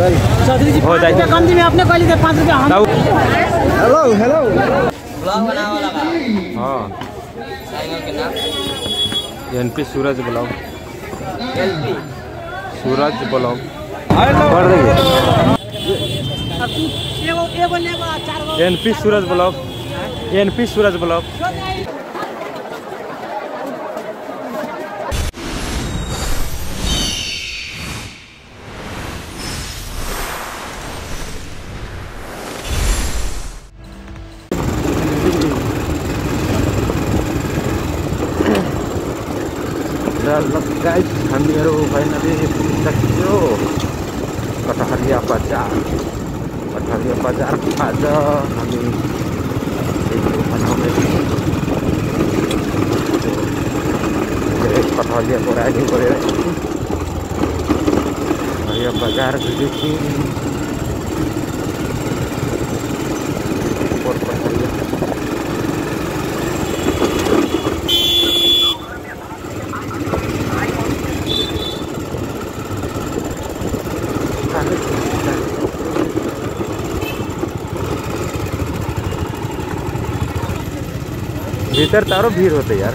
चौधरी जी हो पाँच जाए। रुपया कम दी में अपने कहली थे पाँच रुपया हेलो हेलो हाँ। N P Suraj blog. Suraj blog. पढ़ देंगे N P Suraj blog. N P Suraj blog. Guys हामीहरू फाइनली पुगिसक्यो कटहरिया बजार कटहरिया बजार आज हामी भिडियो बनाउँदैछौँ धेरै कटहरियाको राइडिङ गरेर कटहरिया बजार भिडियो भीतर तारो भीड़ होते यार।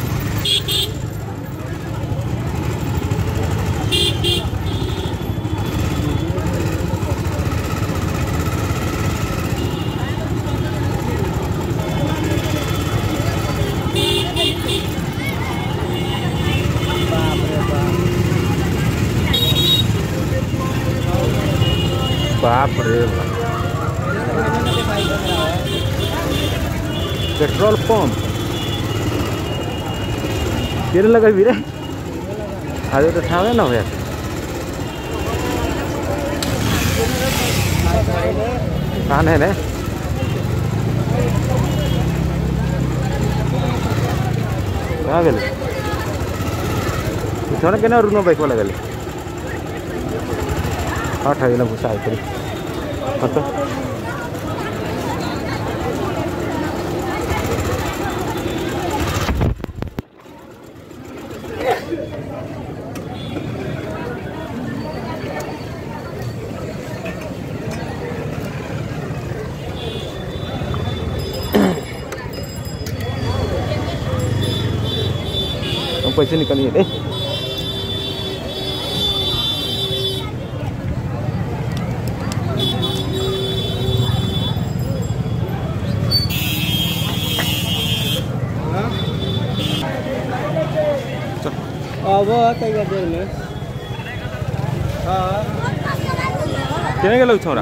बाप रे पेट्रोल पंप। भी रे। आज तो ठावे ना हो यार। कहाँ है ने? कहाँ गेले छोड़ के ना रुनो बाइक वाला गेले हाँ ठावे भूसा आइकरी हाँ तो। पैसे निकालिए। देर में हाँ केने गेलौ छोरा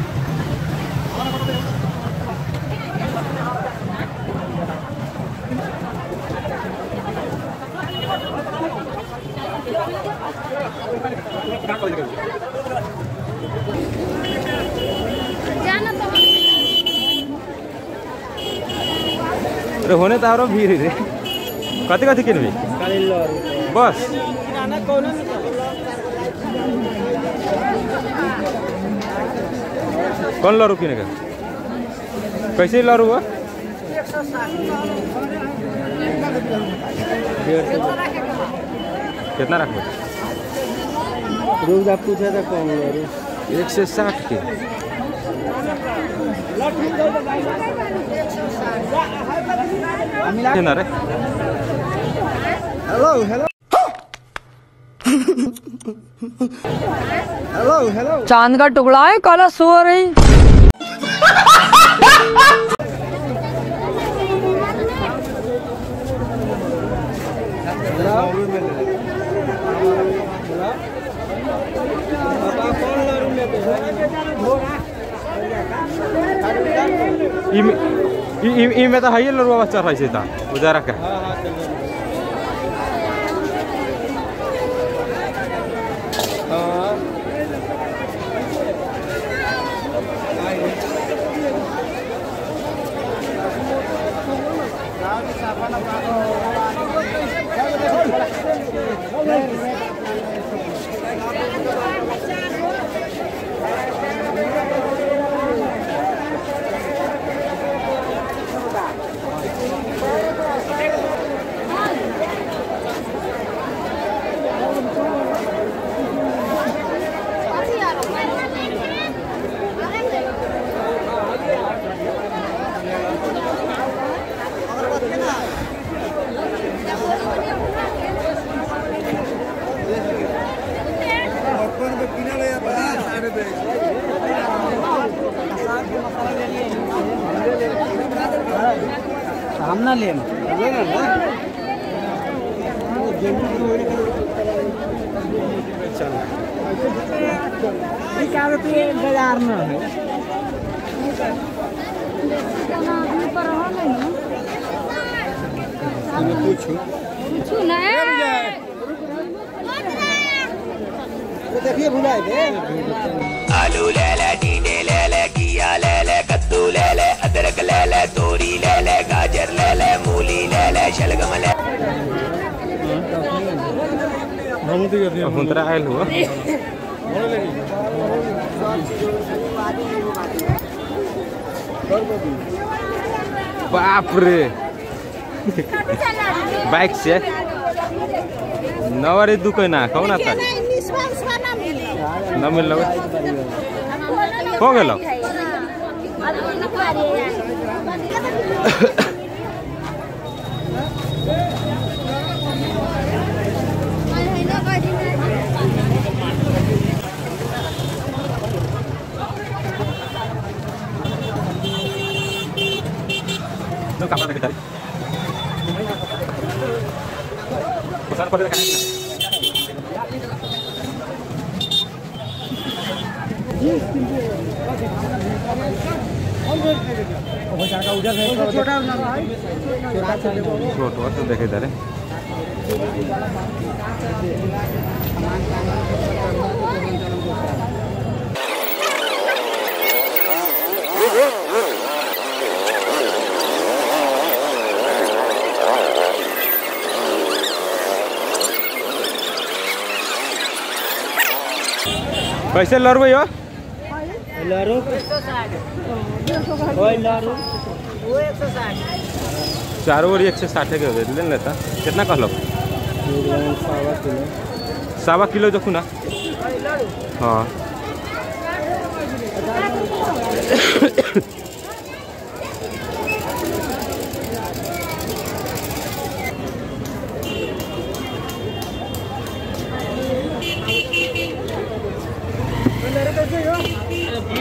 अरे होने तो और भीड़ रे कति कति किनबी बस। कौन कौन लरू किनेगा कैसे लरू हुआ कितना रखबे रुक जा पूछे तो कौन एक से साठ के। हेलो हेलो हेलो हेलो चाँद का टुकड़ा है काला सो रही इमे तो त है लरुवा बच्चा रहेछ त उजारा का ना लेम बाज़ार में है? पूछू देखिए भुलाए दे आलू ले ले टींडे ले ले घिया ले ले कद्दू ले ले अदरक ले ले तोरी ले ले हुंतरा आयल हुआ। बाप रे बाइक से। नवरे दुकान ना कौन आता न मिल। हो? गेलो छोटा तो देखे इधर कैसे लड़बै हो? साठ चारों ओर एक सौ साठ के हो ले लेता कितना कहलो? सावा किलो देखू ना हाँ।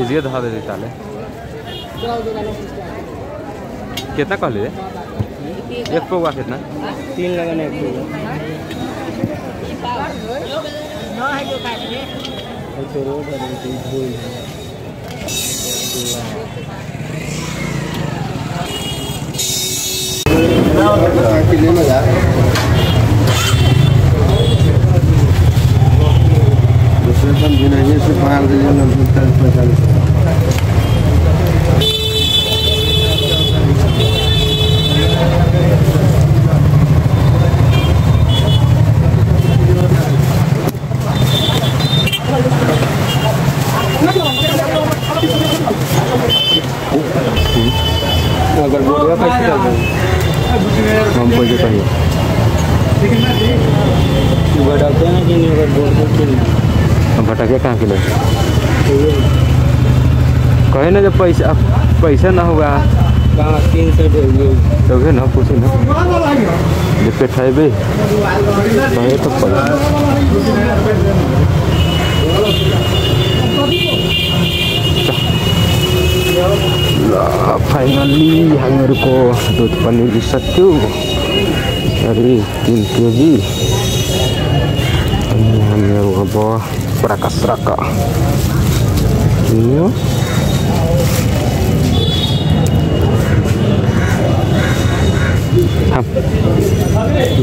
इजिए धरा दे ताले। कितना कहली रे एक पौवा कितना? तीन लगाने एक है तो रोड है? बोल दूसरे से पार दीजिए लगभग अगर चल रहा हम पैसे कहिए है बढ़ाते हैं कि नहीं अगर बोल बोल के हम भटके कहाँ किलो। कहे ना जब पैसा पैसा ना होगा। तीन सौ तो फिर ना पूछे ना। जब पे ठेबे कहे तो पैसा फाइनली हामीहरूको दुध पनिर लिइसक्यो अरे, तिन केजी। अनि हामीहरू अब पराका सराका किन्यो थाम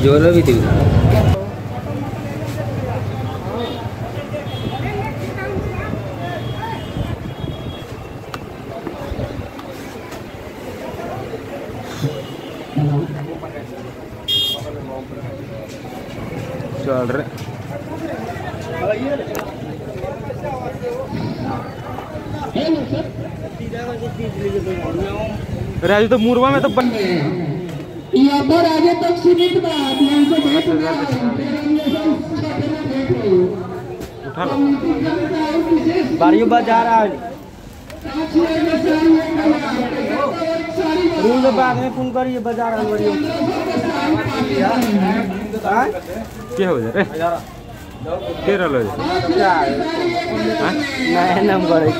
जोरा भी थी चल राजू तो मुरवा में तो बन यहाँ पर आगे तक सीमित उठा बारियो आ रूम में बाद में फ़ोन करिए बाज़ार आ बारियो हाँ? के हो जाए रे? के रहलो जे हाँ? नया नंबर है वो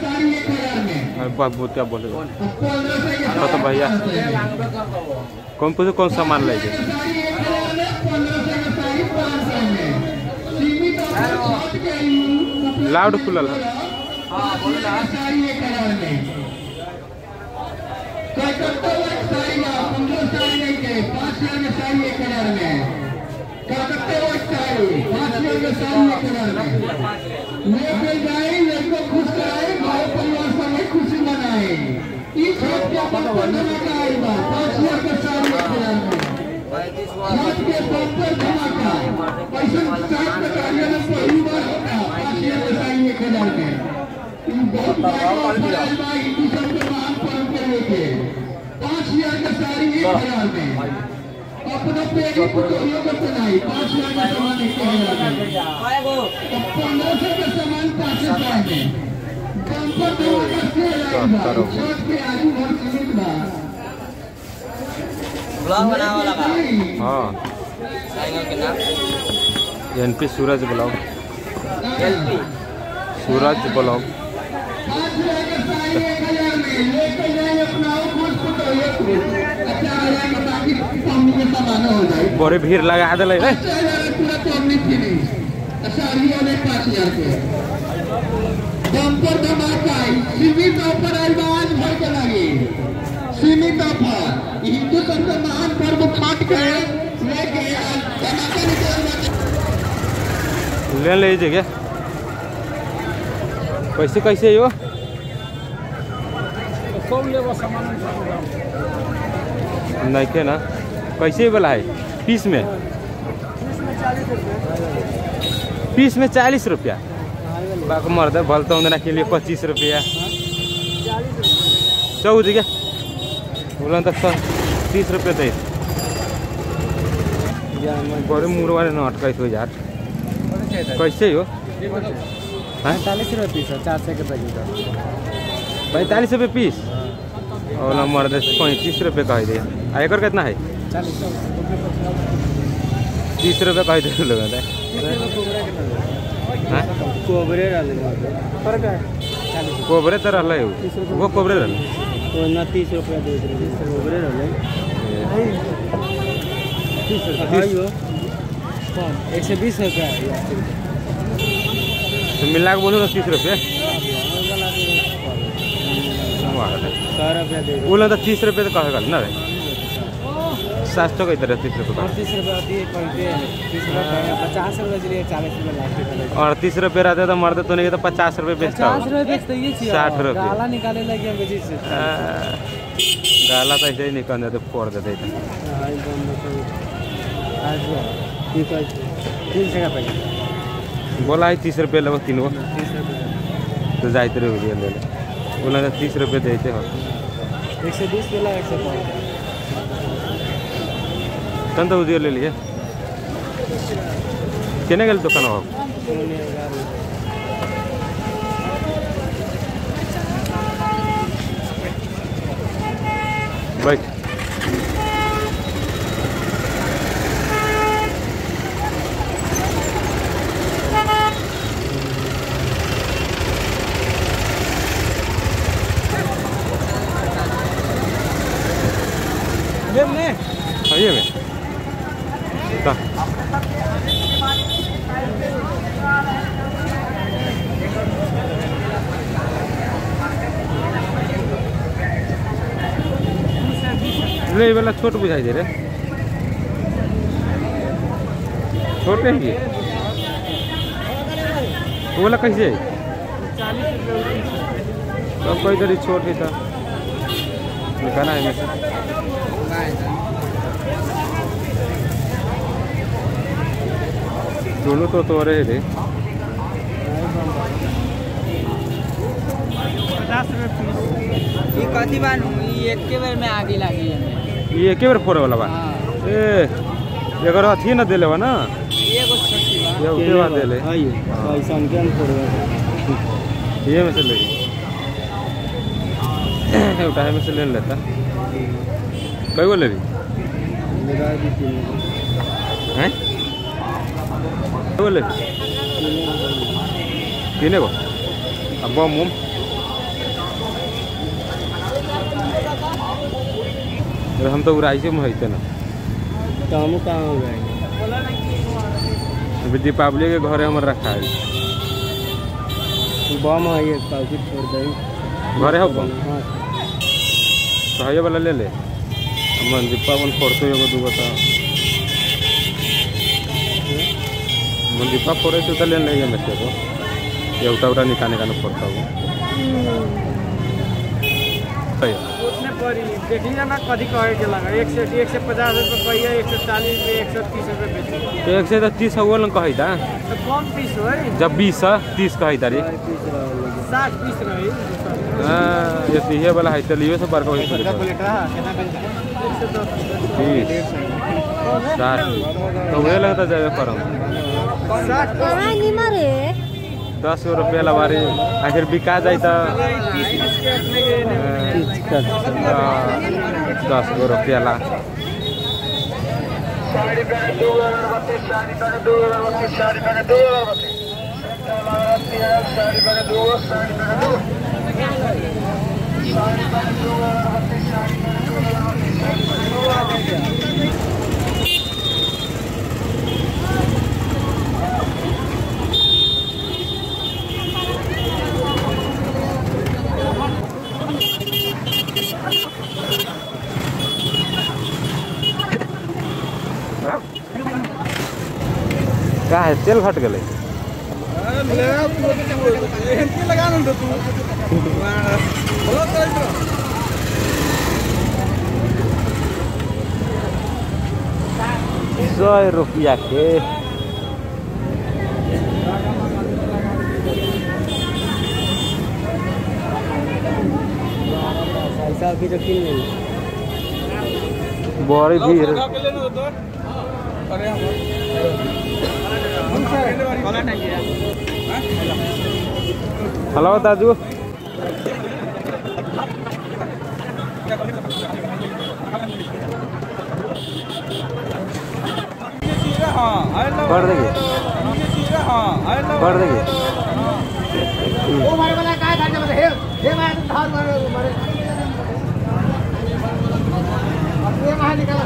अरे क्या बोले? हाँ तो भैया। कौन पूछो कौन सामान ले जे साड़ी एक हज़ार में। पंद्रह सौ की साड़ी, पाँच सौ में सीमित ऑफ़र छूट गई लाउड खुलल है जाए लड़को इस छठ के धमाका आई बा पाँच हज़ार का एक हज़ार में छठ के बम्पर धमाका पैसा साठ का कार्य में पहली बार होता पाँच हज़ार का साड़ी एक हज़ार में बहुत बड़ा ऑफ़र आई बा हिंदू सब के महान पर्व के लेके पाँच हज़ार का साड़ी एक हज़ार में अपना पेट पुतलियों को पहनाई पाँच हज़ार का सामान एक हज़ार में पंद्रह सौ का सामान पाँच हज़ार में ब्लॉग बनावे हाँ। के नाम N P Suraj blog. LP Suraj blog. अच्छा हो बड़े भीड़ लगा दिले रे। पाँच हज़ार पूरा तोड़नी फिनिश साड़ी वाले पाँच हज़ार के बम्पर धमाका, सीमित ऑफ़र आई आज भर के लगी सीमित ऑफ़र, हिंदू सब के महान पर्व छठ के लेके आज धमाका निकल ले लीजिए क्या? कैसे कैसे यो नहीं के ना? कैसे वाला है पीस में? पीस में चालीस रुपया। बाक मर्द भलता हुँदैन के लिए पच्चिस रुपया। चौध क्या बोला त स- तीस रुपया दे। बड़े मुरवा ने अटकाई थो यार। कैसे हो? हाँ? चालीस रुपये पीस है चार सौ के पैकेट पैंतालीस रुपये पीस? और नंबर दे पैंतीस रुपये कह दे। आ एकर कितना है? तीस रुपये कह दे। लोग हाँ कोबरे रहले फ़र्क है चालीस कोबरे तो रहल वो कोबरे रहल तो ना तीस रुपया दे रहे कोबरे रहले तीस रुपया तीस। यो कौन एक सौ बीस रुपया तो मिला के बोलो ना तीस रुपये सौ रुपया दे बोला तो तीस रुपये तो कहे ना रे सात सौ कहते रहे तीस रुपये अड़तीस रुपया का अड़तीस रुपये रहते तो मरते तो नहीं तो पचास रुपये बेचता साठ रुपये। गाला निकाले लगे हम बेची से। गाला तो ऐसे ही निकल देते फोड़ देते हाँ, तो का बोला है तीस रुपये लगो तीन गो तो जाते रहे ले बोला तो तीस रुपये देते हो। एक सौ बीस वाला एक सौ पाँच। तन तो उदियो ले लिए केने गेल दुकान हो बैठ आइए में ता रे ये वाला छोट बुझाई दे रे छोटे ही ये। वो वाला कैसे? है तो कोई इधर छोट ही था। निकाला है में से। दोनों तो तोरे ही रे पचास रुपये ये कथी बानू ये एक के बेर में आगे लागी है। ये एके बेर फोड़े वाला बा? ए एकर अथी न देले बा ना? एगो छोटी बा। ये उठे बा। देले। आइए पैसा के फोड़े ये में से ले उठा है में से ले लेता। कई गो लेबी मेरा भी तीन हैं? लेबी तीने गो। अब बम उम अरे हम तो उड़ाई से मुहैते ना। काम कहाँ हो जाएँगे? अभी दीपावली के घरे हमर रखा है। बम आइए काफ़ी छोड़ देंगे घरे हो बम? हाँ। सहय वाला ले ले। मन दीपा अपन फोड़तो एगो दूगो तो। दीपा फोड़े तो ले ले में से को। ये उठा उठा निकाले का फोड़ता हूँ। पड़ी देखिए ना कभी कहे के लगा एक से एक से पचास रुपये कहिए एक सौ चालीस रुपये एक सौ तीस रुपये बेचिए तो एक से तो तीस हुआ ना कही था तो कम पीस हो जब बीस है तीस कही तारी साठ पीस रही हाँ। ये ये वाला है तो लियो से बड़का एक सौ तीस। साठ तो वही लगता जाए करम कहाँ दस गो रुपया लबारी आखिर बिका जाए तो। दस गो रुपया ला का है तेल घट गए सौ रुपया के। बड़ी भीड़। हेलो दाजू कर देंगे। कर देंगे। ओ मारे वाला काय हे हे मारे धार मारे मारे अब ये मारे। निकाला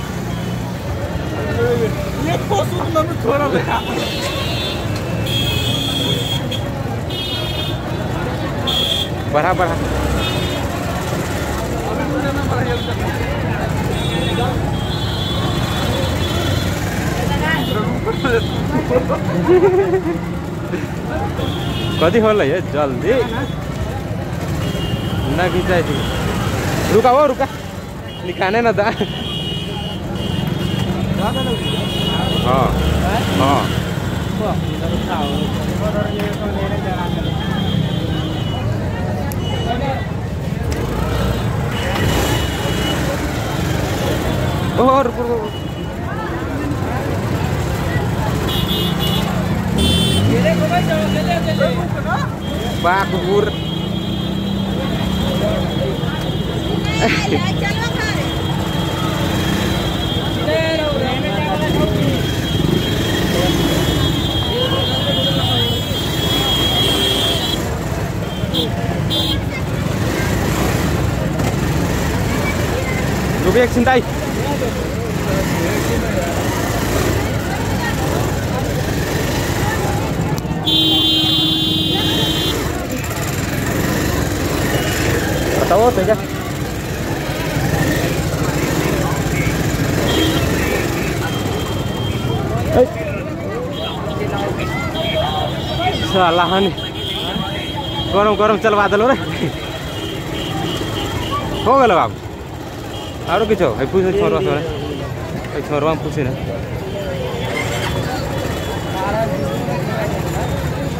बढ़ा बढ़ा कति होला है? जल्दी। ना खिंचाई थी। रुका हो रुका। निकाने ना था Oh. Kan? Oh. Wah, jalan Eh. धुपी एकछिन दाई Tao tới chắc ल नि गरौँ गरौँ चल बादल हो रे हो गेलो बाबु আরো কিছু এই পুষে ছোড়বা সরে এই ছোড়বা পুষি না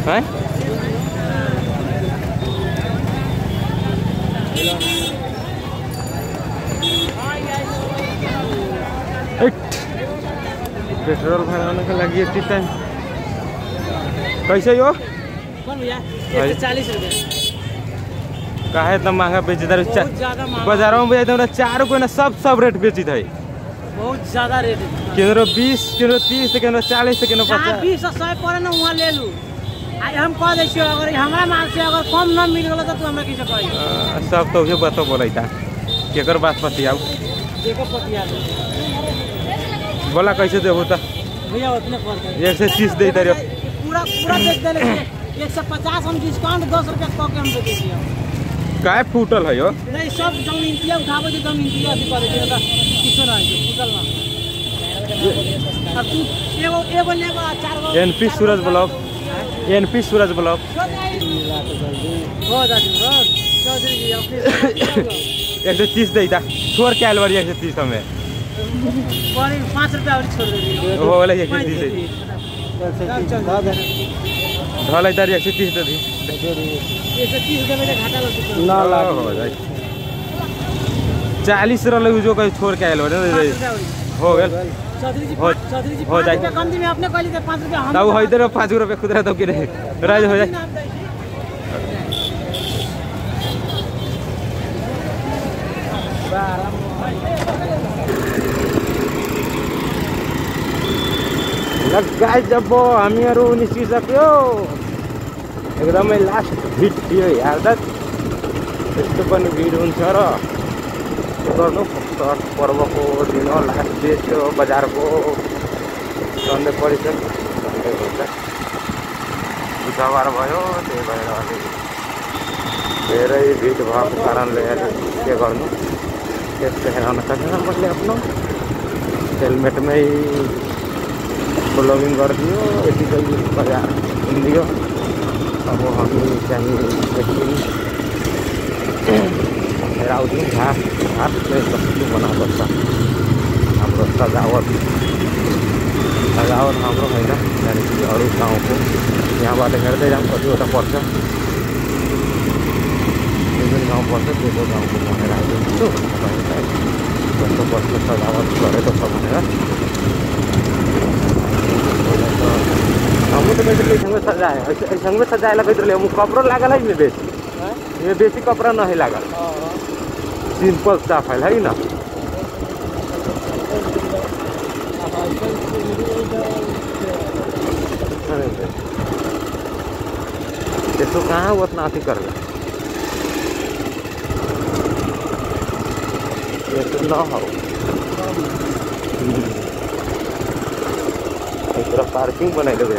হ্যাঁ पेट्रोल भराने का लगी इतनी टाइम कैसे हो कौन भैया भाई। एक सौ चालीस रुपये काहे इतना महँगा बेची था बहुत ज़्यादा महँगा। बाजारों में जाते चार को ना सब सब रेट बेची था बहुत ज़्यादा रेट केनरो बीस केनरो तीस केनरो चालीस केनरो पचास। बीस सौ पड़े ना वहाँ ले लू। आ हम कह दै अगर हमरा माल से अगर कम न मिल गेलो तो तू हमरा किसे कही सब तो उहे बतो बोलै था केकर बात पतियाऊ देखो पतिया दे। बोला कैसे देबो त भैया उतने दे एक से तीस दे दे पूरा पूरा बेच देले। एक सौ पचास हम डिस्काउंट दस रुपया कऽ के हम दे दिए काय फूटल है हो नहीं सब ज़मीन उठाबै छै ज़मीन अथी करै तऽ किछो रहै छै फुटल ना। अब तू एगो एगो आ चार गो। NP Suraj blog. NP Suraj blog. हो चौधरी जी ऑफ़िस एक सौ तीस दे दा। छोड़ के आयल एक सौ तीस हमें पाँच रुपया और छोड़ दे हो एक सौ तीस है तारी एक सौ तीस दे। तो हो जाए चालीस रहल जो कहीं छोड़ के आयल हो गेल चौधरी जी हो- जाए। तब हो इधर पाँच रुपये खुदरा तो कि राज हो जाए लगाइ जब हामीहरू निस्किसक्यो एकदमै लास्ट भिड थियो हेर्दा। यस्तो पनि भिड हुन्छ र। गर्नु चर्च पर्वको दिन हो लास्ट डे थियो बजारको। सन्डे परिसक्यो सन्डे बुधबार भयो त्यही भएर अलिक धेरै भिड भएको कारणले के गर्नु? त्यस्तो हेराउन सकेन मैले आफ्नो। हेलमेटमै ब्लॉगिंग कर दियो ऐसी कोई बाजार। दियो अब हम चाहिँ एकछिन राउटिङ घाट घाट चाहिँ कस्तो बनाउनुपर्छ हाम्रो सजावट सजावट हाम्रो होइन त्यहाँदेखि अरू गाउँको यहाँबाट हेर्दै जाऊँ कतिवटा पर्छ जुन जुन गाउँ पर्छ त्यो त्यो गाउँको म हेर आइदिन्छु कस्तो कस्तो सजावट गरेको छ भनेर हमको तो कहते ऐसा में सजा है ऐसा में सजाए लगे तो हम कपड़ा लागल है में बेसी? ये बेसी कपड़ा नहीं लागल। सिंपल साफ़ है है ना? देखो कहाँ उतना अथी कर ले तो ना हो। पार्किंग बनाई देवे